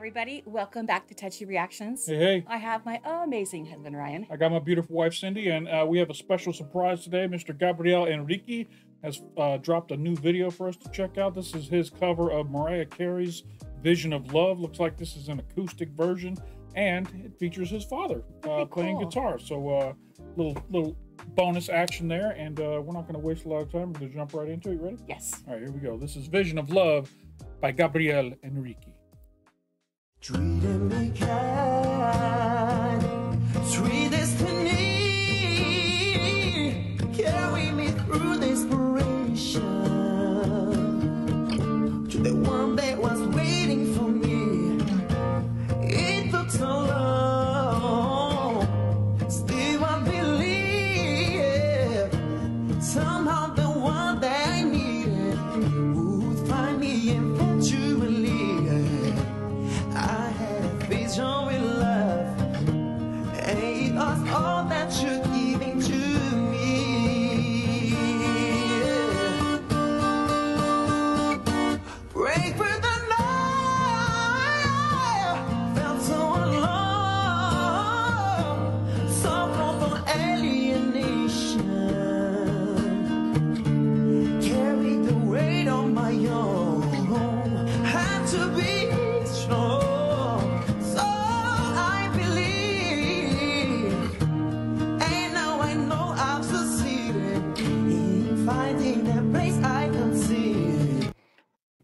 everybody. Welcome back to Touchy Reactions. Hey, hey. I have my amazing husband, Ryan. I got my beautiful wife, Cindy, and uh, we have a special surprise today. Mr. Gabriel Henrique has uh, dropped a new video for us to check out. This is his cover of Mariah Carey's Vision of Love. Looks like this is an acoustic version, and it features his father uh, playing cool. guitar. So, uh, little little bonus action there, and uh, we're not going to waste a lot of time. We're going to jump right into it. You ready? Yes. All right, here we go. This is Vision of Love by Gabriel Henrique. Treating me kind, sweet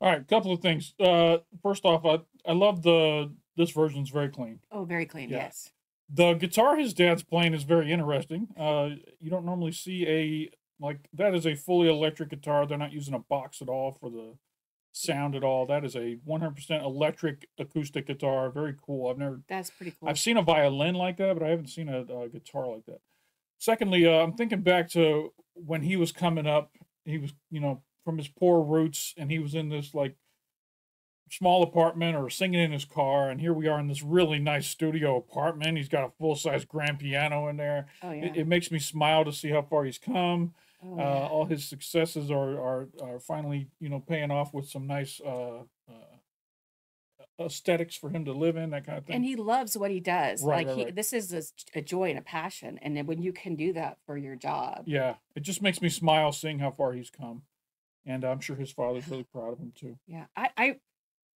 All right, couple of things. Uh, first off, I, I love the this version's very clean. Oh, very clean. Yeah. Yes. The guitar his dad's playing is very interesting. Uh, you don't normally see a like that is a fully electric guitar. They're not using a box at all for the sound at all. That is a 100% electric acoustic guitar. Very cool. I've never That's pretty cool. I've seen a violin like that, but I haven't seen a, a guitar like that. Secondly, uh, I'm thinking back to when he was coming up. He was, you know, from his poor roots, and he was in this like small apartment or singing in his car. And here we are in this really nice studio apartment. He's got a full size grand piano in there. oh, yeah. It, it makes me smile to see how far he's come. oh, Uh, yeah. all his successes are, are are finally, you know, paying off with some nice uh, uh, aesthetics for him to live in. That kind of thing. and he loves what he does. Right, like right, he, right. this is a, a joy and a passion, and then when you can do that for your job, Yeah, it just makes me smile seeing how far he's come, and I'm sure his father's really proud of him too. yeah. I, I,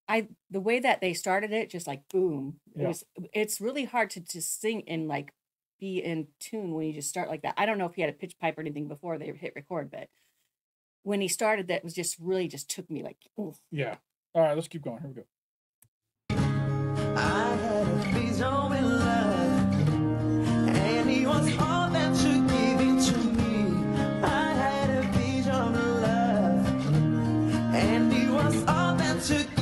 I, the way that they started it, just like boom. It Yeah. was. It's really hard to just sing and like be in tune when you just start like that. I don't know if he had a pitch pipe or anything before they hit record, but when he started, that was just really just took me like, oof. Yeah. All right, let's keep going. Here we go. All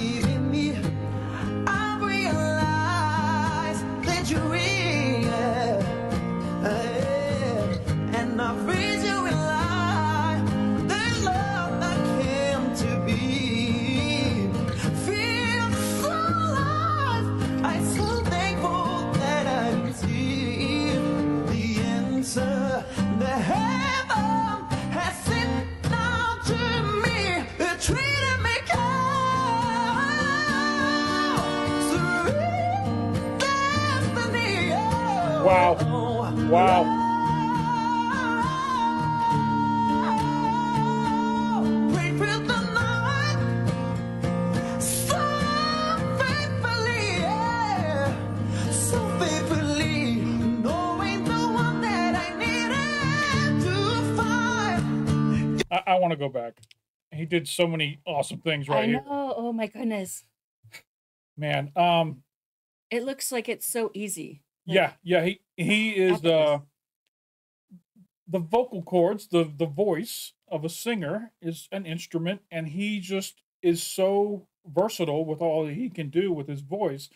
one that I needed to find. I, I want to go back. He did so many awesome things I right know. here, Oh my goodness, man. Um, it looks like it's so easy. Yeah, yeah. He he is uh effortless. the vocal cords, the the voice of a singer is an instrument, and he just is so versatile with all that he can do with his voice,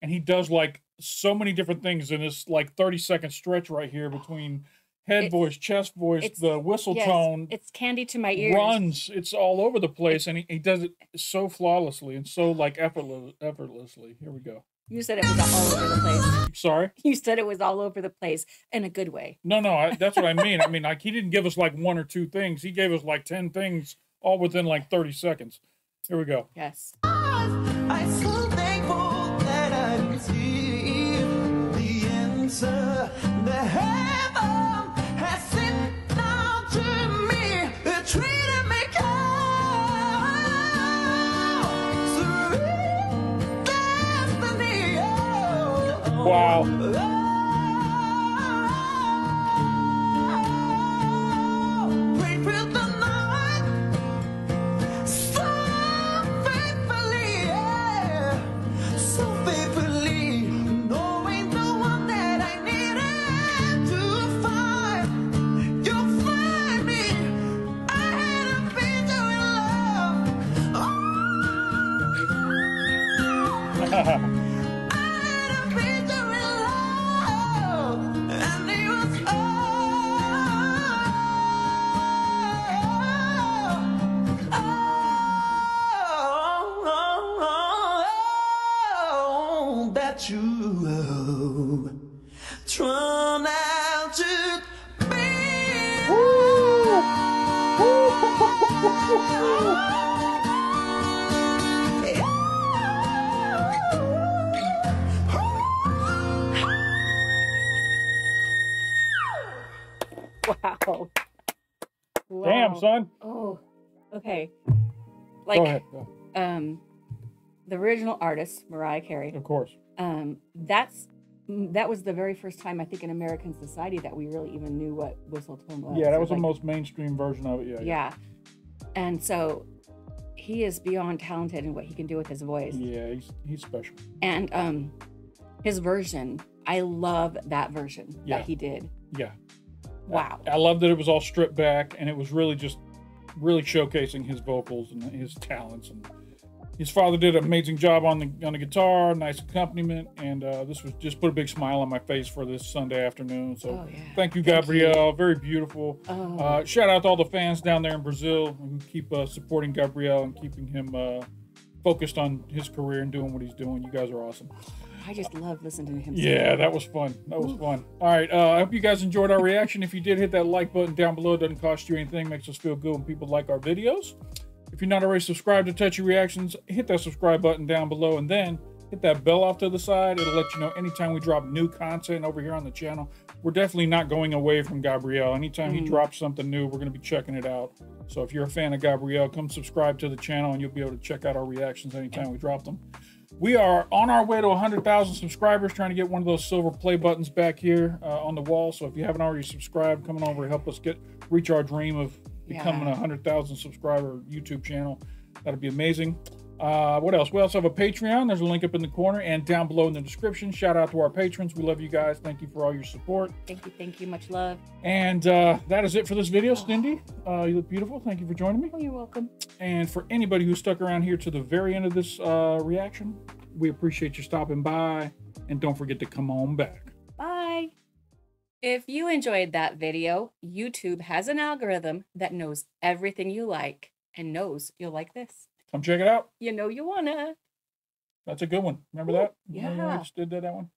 and he does like so many different things in this like thirty second stretch right here between head It's- voice, chest voice, the whistle Yes, tone, It's candy to my ears. runs. It's all over the place, and he, he does it so flawlessly and so like effortless, effortlessly. Here we go. You said it was all over the place. Sorry. You said it was all over the place in a good way. No, no, I, that's what I mean. I mean, like he didn't give us like one or two things. He gave us like ten things, all within like thirty seconds. Here we go. Yes. All that turn out to Wow. Damn, son. Oh, okay. Go Like ahead. Go. um, the original artist Mariah Carey. Of course. Um, that's mm, that was the very first time I think in American society that we really even knew what whistle tone was. Yeah, that was the like- most mainstream version of it. Yeah. Yeah, and so he is beyond talented in what he can do with his voice. Yeah, he's he's special. And um, his version, I love that version Yeah. that he did. Yeah. Wow. I love that it was all stripped back and it was really just really showcasing his vocals and his talents and his father did an amazing job on the on the guitar, nice accompaniment, and uh, this was just put a big smile on my face for this Sunday afternoon. So Oh yeah. thank you, Thank you. Very beautiful. Oh, Uh, shout out to all the fans down there in Brazil who keep uh, supporting Gabriel and keeping him uh, focused on his career and doing what he's doing. You guys are awesome. I just love listening to him. Yeah, that was fun. That was fun. All right. Uh, I hope you guys enjoyed our reaction. If you did, hit that like button down below. It doesn't cost you anything. Makes us feel good when people like our videos. If you're not already subscribed to Touchy Reactions, hit that subscribe button down below and then hit that bell off to the side. It'll let you know anytime we drop new content over here on the channel. We're definitely not going away from Gabriel. Anytime he Mhm. drops something new, we're going to be checking it out. So if you're a fan of Gabriel, come subscribe to the channel and you'll be able to check out our reactions anytime we drop them. We are on our way to 100,000 subscribers, trying to get one of those silver play buttons back here uh, on the wall. So if you haven't already subscribed, come on over and help us get reach our dream of becoming a Yeah. 100,000 subscriber YouTube channel. That'd be amazing. Uh, what else? We also have a Patreon. There's a link up in the corner and down below in the description. Shout out to our patrons. We love you guys. Thank you for all your support. Thank you, thank you, much love. And uh, that is it for this video, Cindy. Uh, you look beautiful. Thank you for joining me. Oh, you're welcome. And for anybody who stuck around here to the very end of this uh, reaction, we appreciate you stopping by. And don't forget to come on back. Bye. If you enjoyed that video, YouTube has an algorithm that knows everything you like and knows you'll like this. Come check it out. You know you wanna. That's a good one. Remember that? Remember we yeah. just did that, that one?